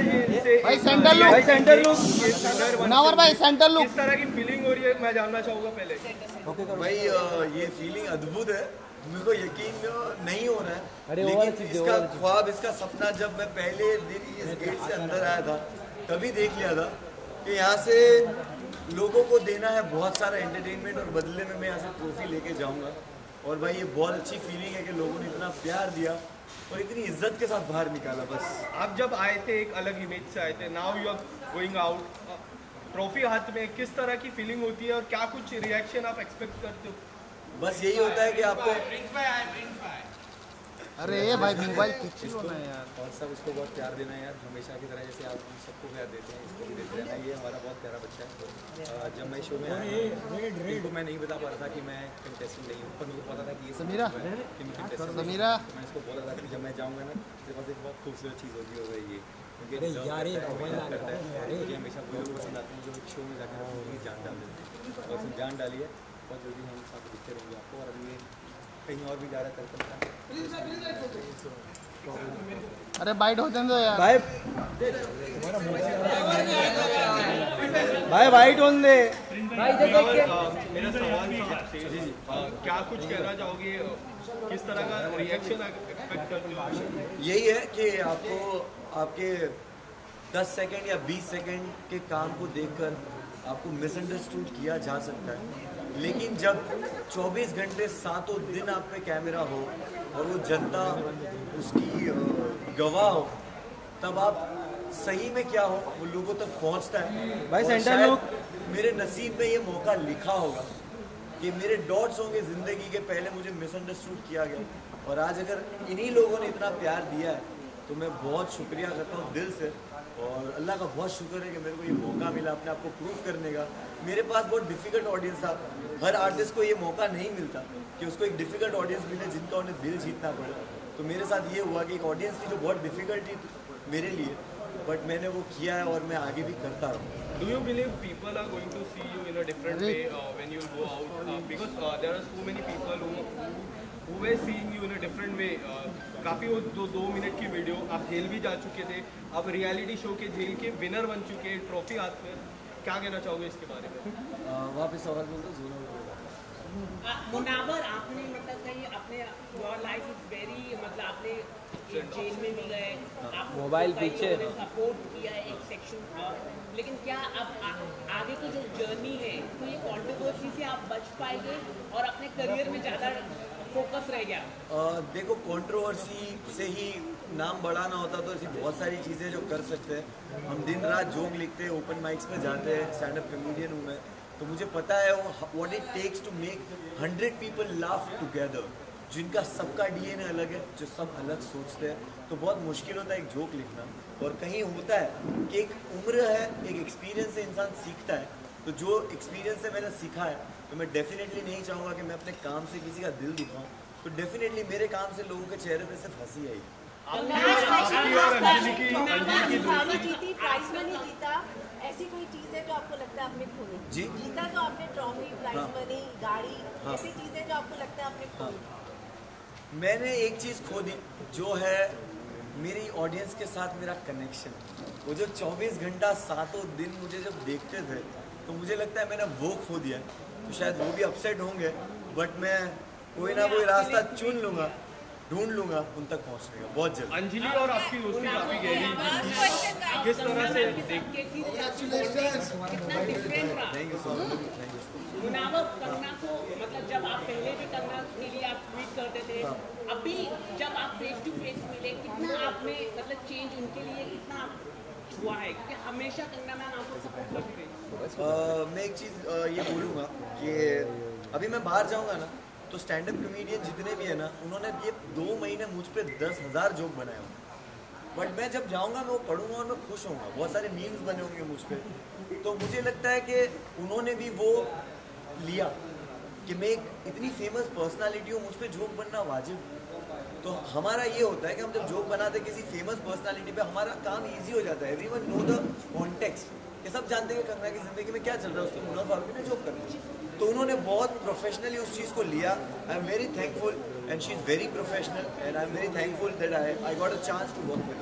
भाई centre look भाई centre look नवर भाई सेंटर लुक किस तरह की फीलिंग हो रही है मैं जानना चाहूँगा पहले। भाई ये फीलिंग अद्भुत है। मेरे को यकीन नहीं हो रहा है। अरे लेकिन इसका ख्वाब इसका सपना जब मैं पहले दिन इस गेट से अंदर आया था तभी देख लिया था कि यहाँ से लोगों को देना है बहुत सारा एंटरटेनमेंट और बदले में मैं यहाँ से ट्रॉफी लेके जाऊँगा। और भाई ये बहुत अच्छी फीलिंग है कि लोगों ने इतना प्यार दिया और इतनी इज़्ज़त के साथ बाहर निकाला बस। आप जब आए थे एक अलग इमेज से आए थे now you are going out trophy हाथ में किस तरह की फीलिंग होती है और क्या कुछ रिएक्शन आप एक्सपेक्ट करते हो? बस यही होता है कि आपको अरे ये भाई मोबाइल खींच लो ना यार। और सब उसको बहुत प्यार देना है यार हमेशा की तरह जैसे आप सबको प्यार देते हैं इसको भी देते रहना ये हमारा बहुत प्यारा बच्चा है। जब मैं शो में आया इनको मैं नहीं बता पा रहा था कि मैं कंटेस्टेंट नहीं हूँ पर मुझे पता था कि ये समीरा। कि मैं contestant समीरा। तो मैं इसको बोला था कि जब मैं जाऊँगा ना मेरे पास एक बहुत खूबसूरत चीज़ होगी वो है ये। क्योंकि deserve करता करता है। मुझे हमेशा कोई लोग पसंद आते हैं जो शो में जाकर जान डाल देते हैं। और जान डाली है बहुत जल्दी हम साथ दिखते रहेंगे आपको और अभी ये कहीं और भी जा रहा है अरे बाइट होते दो यार। भाई भाई वाइट ओन दे और, अ, मेरा सवाल आपसे क्या कुछ कहना चाहोगे? अ, किस तरह का रिएक्शन हो? यही है कि आपको आपके 10 सेकंड या 20 सेकंड के काम को देखकर आपको मिसअंडरस्टूड किया जा सकता है। लेकिन जब 24 घंटे सातों दिन आप पे कैमरा हो और वो जनता उसकी गवाह हो तब आप सही में क्या हो वो लोगों तक पहुँचता है। भाई, सेंटर लुक। मेरे नसीब में ये मौका लिखा होगा कि मेरे डॉट्स होंगे ज़िंदगी के पहले मुझे मिसअंडरस्टूड किया गया। और आज अगर इन्हीं लोगों ने इतना प्यार दिया है तो मैं बहुत शुक्रिया करता हूँ दिल से। और अल्लाह का बहुत शुक्र है कि मेरे को ये मौका मिला अपने आप को प्रूव करने का मेरे पास बहुत डिफ़िकल्ट ऑडियंस था हर आर्टिस्ट को ये मौका नहीं मिलता कि उसको एक डिफ़िकल्ट ऑडियंस मिले जिनका उन्हें दिल जीतना पड़े तो मेरे साथ ये हुआ कि एक ऑडियंस थी जो बहुत डिफ़िकल्ट थी मेरे लिए बट मैंने वो किया है और मैं आगे भी करता रहूँ Do you believe people are going to see you in a different way uh, when you go out? Uh, because uh, there are so many people who who were seeing you in a different way. Uh, काफ़ी वो दो दो minute की आप jail भी जा चुके थे आप रियलिटी शो के जेल के विनर बन चुके हैं ट्रॉफी हाथ में। क्या कहना चाहोगे इसके बारे में? वापस सवाल बोल दो जोना मुनावर आपने मतलब कहीं अपने योर लाइफ इज़ वेरी मतलब आपने एक जेल में भी गए। मोबाइल पीछे। सपोर्ट किया एक सेक्शन लेकिन क्या अब आगे की जो जर्नी है तो ये कॉन्ट्रोवर्सी से आप बच पाएँगे और अपने करियर में ज़्यादा फोकस रह गया? देखो कंट्रोवर्सी से ही नाम बढ़ाना होता तो ऐसी बहुत सारी चीज़ें जो कर सकते हैं। हम दिन रात जोक लिखते हैं ओपन माइक्स में जाते हैं स्टैंड अप कमेडियन हूँ मैं। तो मुझे पता है वो what it takes to make hundred people laugh together जिनका सबका डीएनए अलग है, जो सब अलग सोचते हैं। तो बहुत मुश्किल होता है एक जोक लिखना। और कहीं होता है कि एक उम्र है, एक एक्सपीरियंस से इंसान सीखता है। तो जो एक्सपीरियंस से मैंने सीखा है तो मैं डेफिनेटली नहीं चाहूँगा कि मैं अपने काम से किसी का दिल दिखाऊँ। तो डेफिनेटली मेरे काम से लोगों के चेहरे पे सिर्फ़ हँसी आई आपकी और अंजलि की अंजलि की ट्रॉफी जीती प्राइज मनी जीता ऐसी कोई चीज़ है जो आपको लगता है आपने खोई? जी। जीता तो आपने ट्रॉफी प्राइज हाँ। मनी गाड़ी हाँ। ऐसी चीज़ें जो आपको लगता है आपने खोई? मैंने एक चीज़ खो दी जो है मेरी ऑडियंस के साथ मेरा कनेक्शन वो जो 24 घंटा सातों दिन मुझे जब देखते थे तो मुझे लगता है मैंने वो खो दिया तो शायद वो भी अपसेट होंगे बट मैं कोई ना कोई रास्ता चुन लूँगा। ढूंढ लूँगा उन तक पहुँचने का बहुत जल्द। अंजलि और आपकी दोस्ती काफ़ी गहरी किस तरह से देख कितना डिफरेंट रहा thank you so much thank you Munawar Kangana को मतलब जब आप पहले भी कंगना के लिए आप ट्वीट करते थे अभी जब आप फेस टू फेस मिले कितना आपने मतलब चेंज उनके लिए कितना हुआ है क्योंकि हमेशा कंगना मैम आपको सपोर्ट करती रही? मैं एक चीज़ ये बोलूँगा कि अभी मैं बाहर जाऊँगा ना तो स्टैंड अप कमेडियन जितने भी है ना, उन्होंने ये दो महीने मुझ पर दस हज़ार जोक बनाए होंगे। बट मैं जब जाऊँगा, मैं वो पढ़ूँगा और मैं खुश होऊँगा। बहुत सारे मीम्स बने होंगे मुझ पर तो मुझे लगता है कि उन्होंने भी वो लिया कि मैं इतनी फ़ेमस पर्सनालिटी हूँ, मुझ पर जोक बनना वाजिब। तो हमारा ये होता है कि हम जब जोक बनाते किसी फ़ेमस पर्सनालिटी पे हमारा काम इजी हो जाता है। एवरीवन नो द कॉन्टेक्स्ट कि सब जानते हुए कि है कि ज़िंदगी में क्या चल रहा है, उसको मुनाफा ने जॉब करनी चाहिए। तो उन्होंने बहुत प्रोफेशनली उस चीज़ को लिया। I am very thankful and she is very professional and I am very thankful that I I got a chance to work with